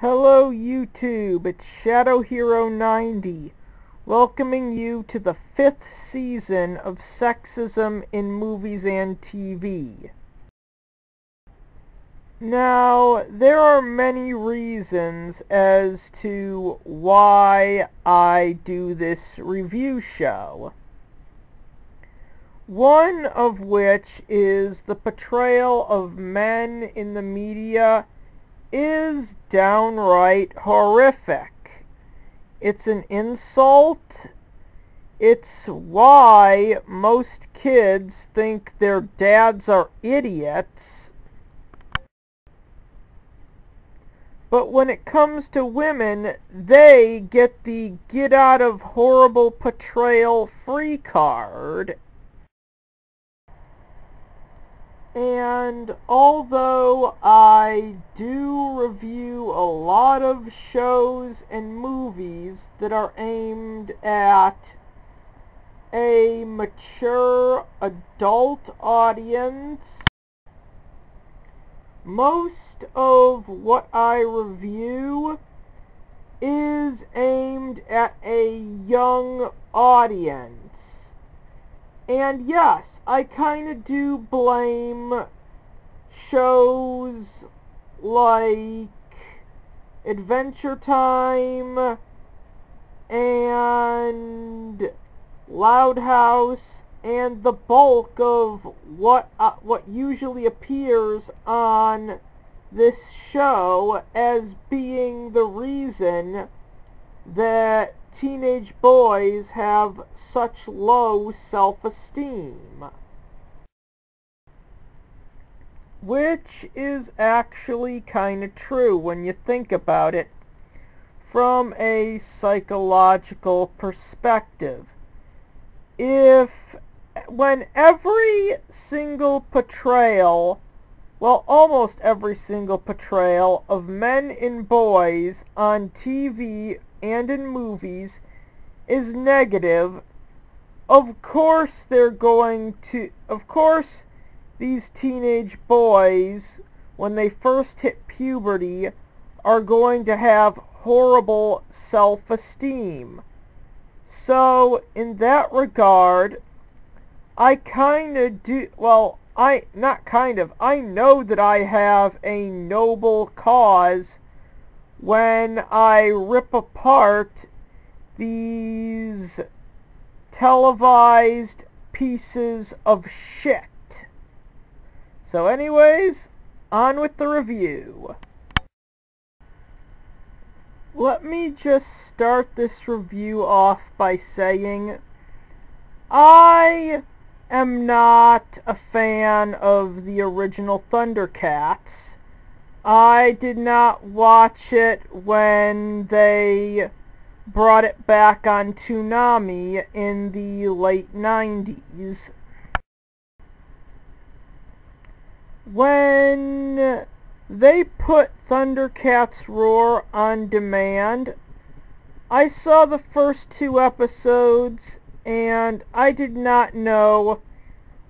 Hello YouTube, it's Shadow Hero 90, welcoming you to the fifth season of Sexism in Movies and TV. Now, there are many reasons as to why I do this review show. One of which is the portrayal of men in the media is downright horrific. It's an insult. It's why most kids think their dads are idiots. But when it comes to women, they get the get out of horrible portrayal free card and although I do review a lot of shows and movies that are aimed at a mature adult audience, most of what I review is aimed at a young audience. And yes, I kind of do blame shows like Adventure Time and Loud House and the bulk of what uh, what usually appears on this show as being the reason that teenage boys have such low self-esteem. Which is actually kind of true when you think about it from a psychological perspective. If when every single portrayal, well almost every single portrayal of men and boys on TV and in movies is negative, of course they're going to, of course these teenage boys, when they first hit puberty, are going to have horrible self-esteem. So, in that regard, I kind of do, well, I, not kind of, I know that I have a noble cause when I rip apart these televised pieces of shit. So anyways, on with the review. Let me just start this review off by saying I am not a fan of the original Thundercats. I did not watch it when they brought it back on Toonami in the late 90s. When they put Thundercats Roar on demand, I saw the first two episodes and I did not know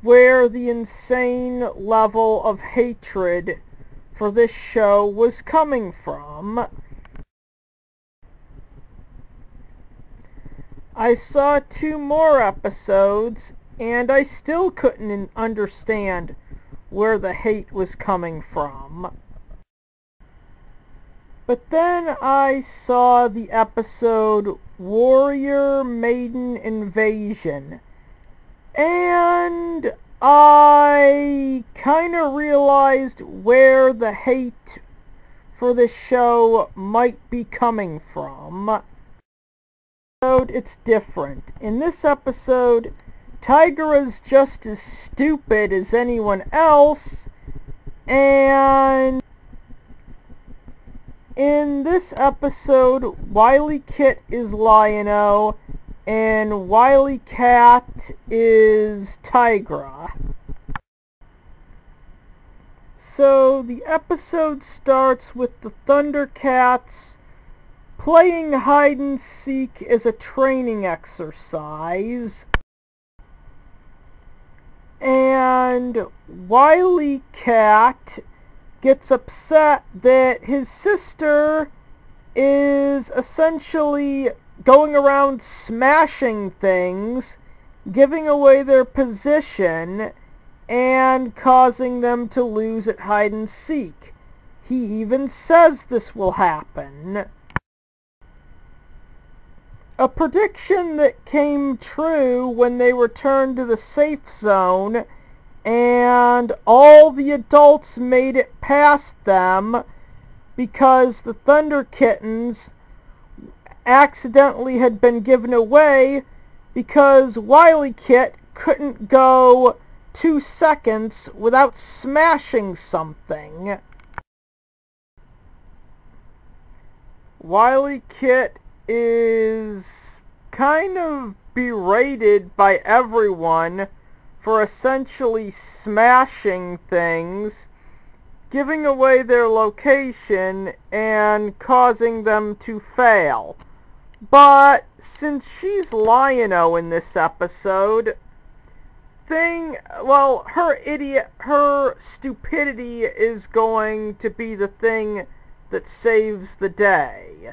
where the insane level of hatred for this show was coming from. I saw two more episodes and I still couldn't understand where the hate was coming from. But then I saw the episode Warrior Maiden Invasion and I kind of realized where the hate for this show might be coming from. It's different. In this episode, Tygra is just as stupid as anyone else, and in this episode, Wily Kit is Lion-O, and Wily Kat is Tygra. So the episode starts with the Thundercats playing hide and seek as a training exercise. And Wily Kat gets upset that his sister is essentially going around smashing things, giving away their position, and causing them to lose at hide and seek. He even says this will happen. A prediction that came true when they returned to the safe zone and all the adults made it past them because the Thunder Kittens accidentally had been given away because Wily Kit couldn't go two seconds without smashing something. Wily Kit is kind of berated by everyone for essentially smashing things, giving away their location, and causing them to fail. But since she's Lion-O oh, in this episode, thing, well, her idiot, her stupidity is going to be the thing that saves the day.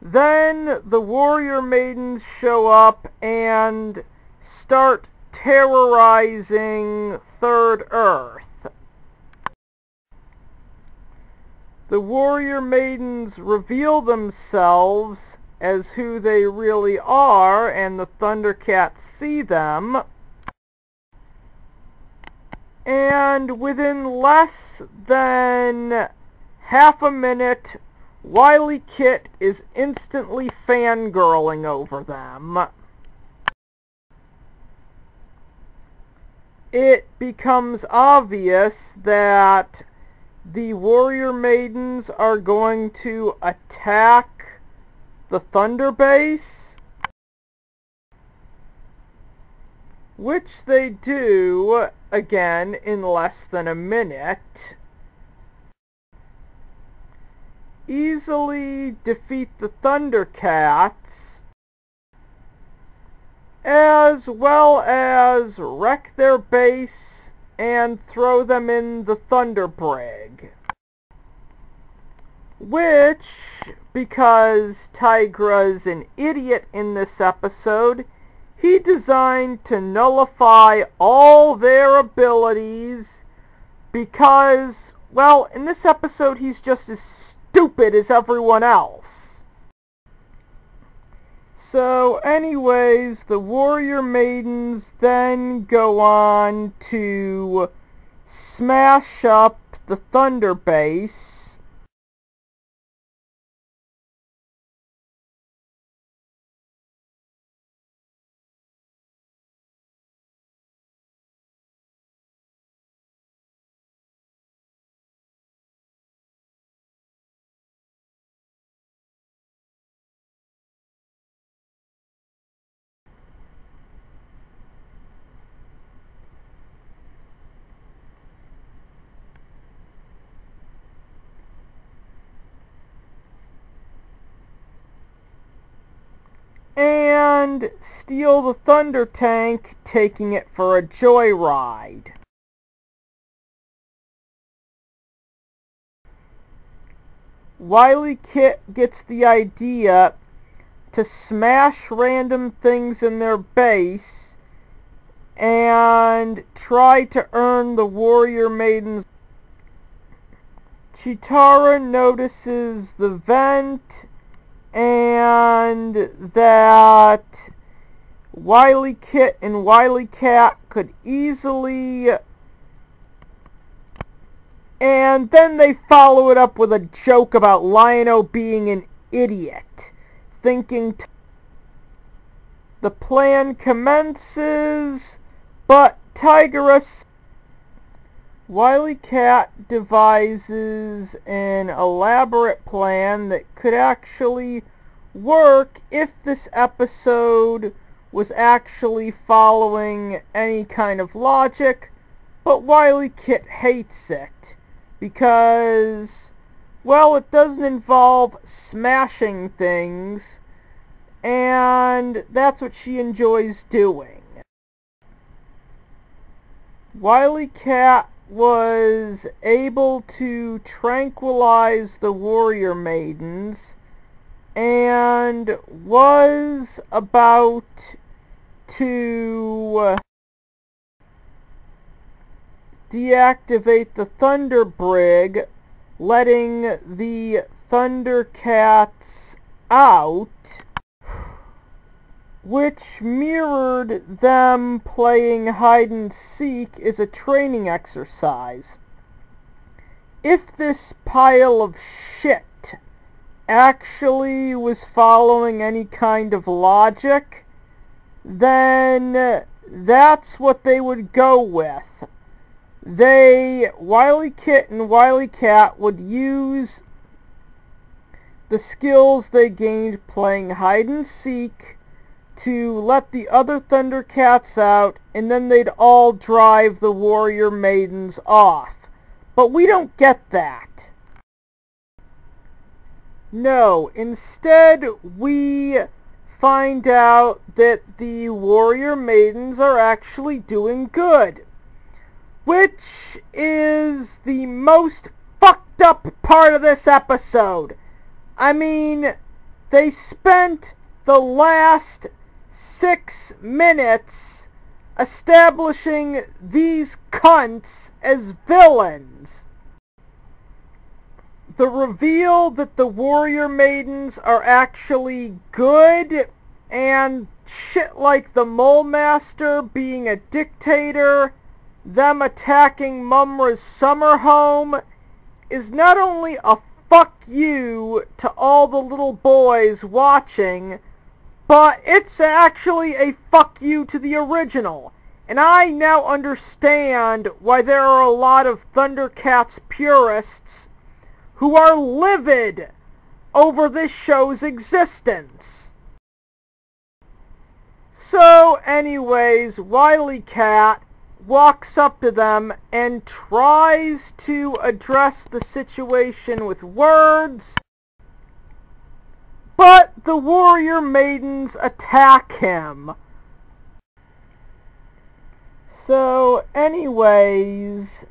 Then the warrior maidens show up and start terrorizing Third Earth. The warrior maidens reveal themselves as who they really are, and the Thundercats see them. And within less than half a minute, Wily Kit is instantly fangirling over them. It becomes obvious that the warrior maidens are going to attack the thunder base which they do again in less than a minute. Easily defeat the Thundercats as well as wreck their base and throw them in the Thunder Brig. Which, because Tygra's an idiot in this episode, he designed to nullify all their abilities because, well, in this episode he's just as stupid as everyone else. So anyways, the warrior maidens then go on to smash up the thunder base and steal the Thunder Tank, taking it for a joyride. Wily Kit gets the idea to smash random things in their base and try to earn the Warrior Maiden's Cheetara notices the vent and that Wily Kit and Wily Kat could easily and then they follow it up with a joke about Lion-O being an idiot, thinking the plan commences, but Tigress Wily Kat devises an elaborate plan that could actually work if this episode was actually following any kind of logic, but Wily Kit hates it because, well, it doesn't involve smashing things, and that's what she enjoys doing. Wily Kat was able to tranquilize the warrior maidens and was about to deactivate the Thunder Brig, letting the Thundercats out, which mirrored them playing hide and seek as a training exercise. If this pile of shit actually was following any kind of logic, then that's what they would go with. They, Wily Kit and Wily Kat would use the skills they gained playing hide and seek to let the other Thundercats out and then they'd all drive the warrior maidens off. But we don't get that. No, instead we find out that the warrior maidens are actually doing good. Which is the most fucked up part of this episode. I mean, they spent the last six minutes establishing these cunts as villains. The reveal that the warrior maidens are actually good and shit like the mole master being a dictator, them attacking Mumm-Ra's summer home is not only a fuck you to all the little boys watching, but it's actually a fuck you to the original. And I now understand why there are a lot of Thundercats purists who are livid over this show's existence. So anyways, Wily Kat walks up to them and tries to address the situation with words, but the warrior maidens attack him. So anyways,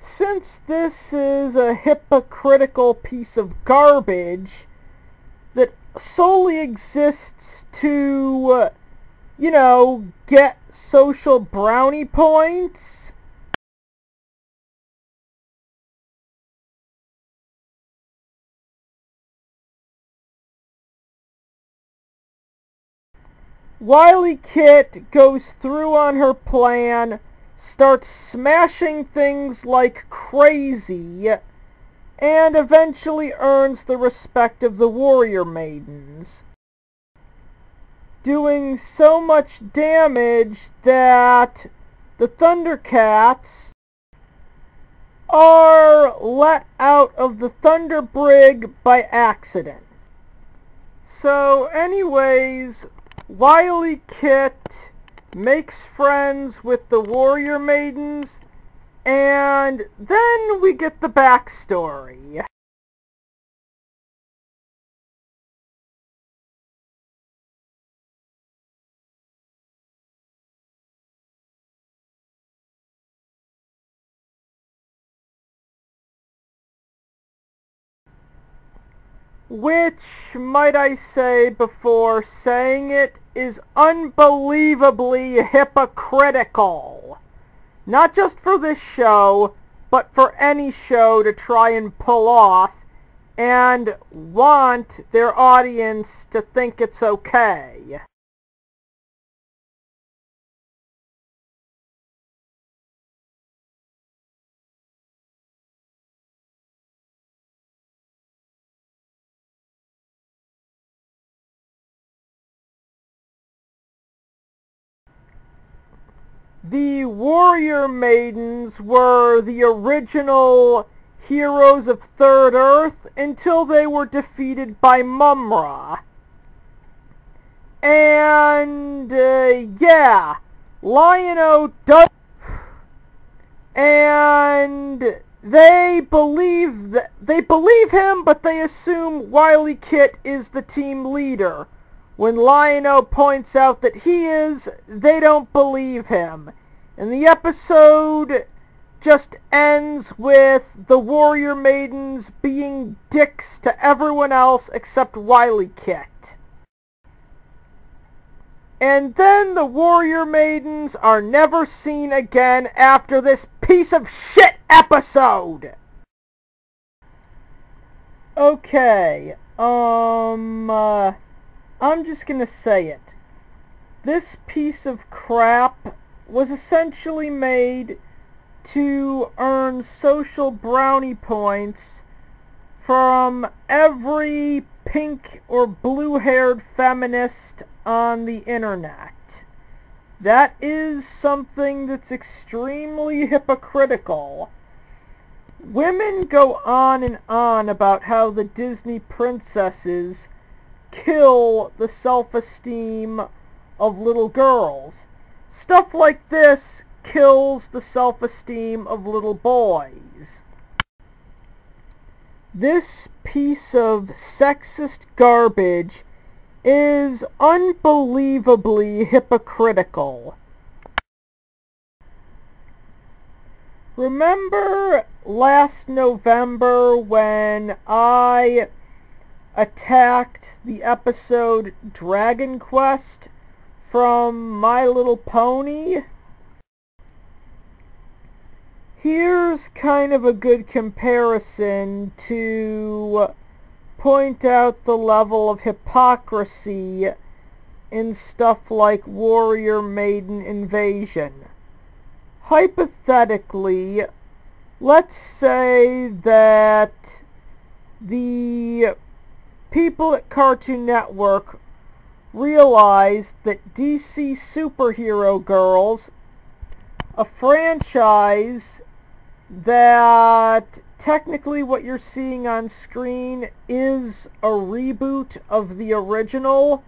since this is a hypocritical piece of garbage that solely exists to, uh, you know, get social brownie points, Wily Kit goes through on her plan starts smashing things like crazy, and eventually earns the respect of the warrior maidens, doing so much damage that the Thundercats are let out of the Thunder Brig by accident. So anyways, Wily Kit makes friends with the warrior maidens, and then we get the backstory. Which, might I say before saying it, is unbelievably hypocritical. Not just for this show, but for any show to try and pull off and want their audience to think it's okay. The warrior maidens were the original heroes of Third Earth until they were defeated by Mumm-Ra. And, uh, yeah, Lion-O does... And they believe that they believe him, but they assume Wily Kit is the team leader. When Lion-O points out that he is, they don't believe him. And the episode just ends with the warrior maidens being dicks to everyone else except Wily Kit. And then the warrior maidens are never seen again after this piece of shit episode. Okay, um, uh, I'm just gonna say it. This piece of crap was essentially made to earn social brownie points from every pink or blue-haired feminist on the internet. That is something that's extremely hypocritical. Women go on and on about how the Disney princesses kill the self-esteem of little girls. Stuff like this kills the self-esteem of little boys. This piece of sexist garbage is unbelievably hypocritical. Remember last November when I attacked the episode Dragon Quest from My Little Pony? Here's kind of a good comparison to point out the level of hypocrisy in stuff like Warrior Maiden Invasion. Hypothetically, let's say that the people at Cartoon Network realized that DC Superhero Girls, a franchise that technically what you're seeing on screen is a reboot of the original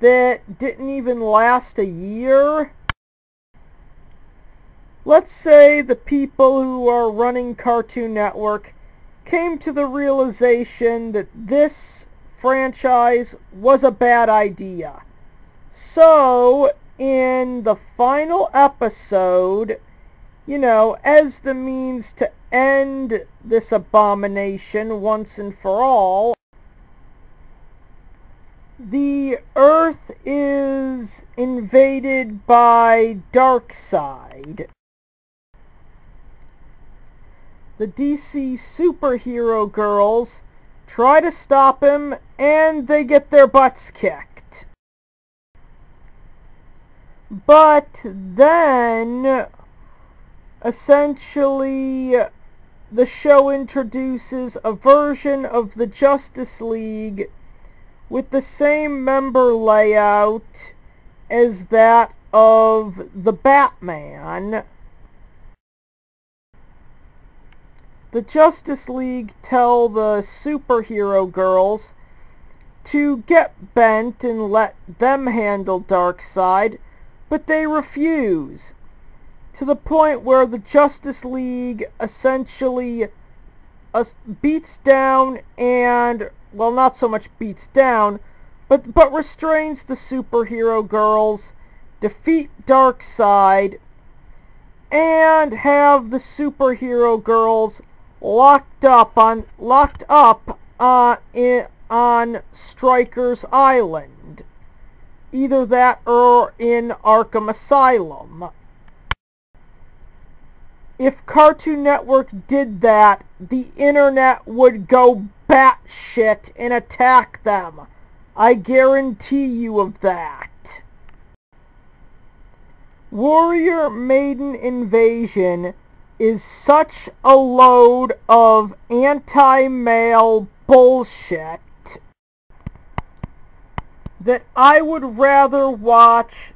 that didn't even last a year. Let's say the people who are running Cartoon Network came to the realization that this franchise was a bad idea. So, in the final episode, you know, as the means to end this abomination once and for all, the Earth is invaded by Darkseid. The DC superhero girls try to stop him and they get their butts kicked. But then essentially the show introduces a version of the Justice League with the same member layout as that of the Batman. The Justice League tell the superhero girls to get bent and let them handle Darkseid, but they refuse to the point where the Justice League essentially uh, beats down and, well, not so much beats down, but, but restrains the superhero girls, defeat Darkseid, and have the superhero girls locked up on locked up uh, in, on Stryker's Island. Either that or in Arkham Asylum if Cartoon Network did that, the internet would go batshit and attack them. I guarantee you of that. Warrior Maiden Invasion is such a load of anti-male bullshit that I would rather watch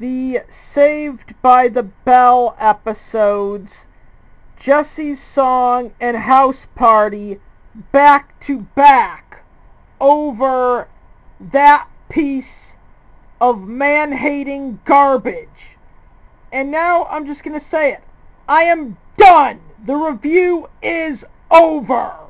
the Saved by the Bell episodes, Jessie's Song and House Party back to back over that piece of man-hating garbage. And now I'm just going to say it. I am done. The review is over.